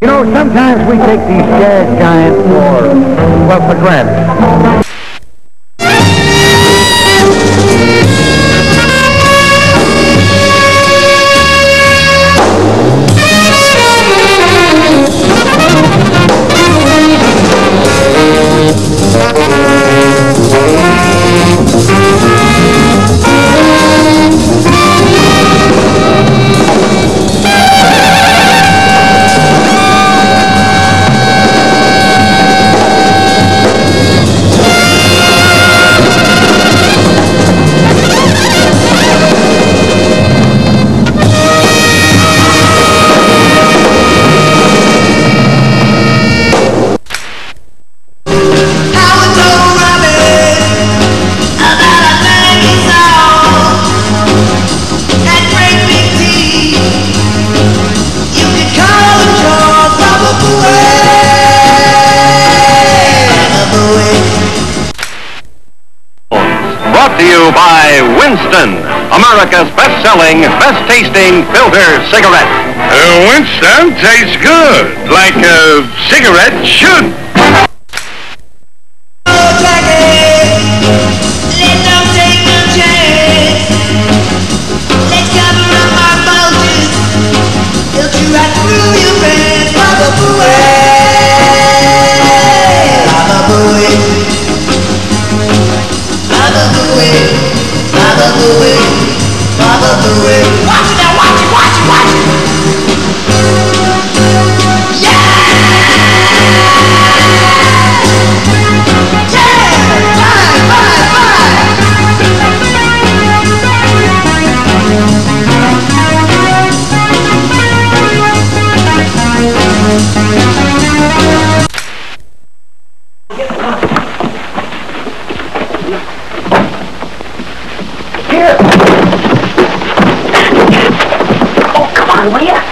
You know, sometimes we take these jazz giants for, well, for granted. You by Winston, America's best-selling, best-tasting filter cigarette. Uh, Winston tastes good, like a cigarette should. Watch it now, watch it, Here! Oh, come on, will ya?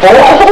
Oh,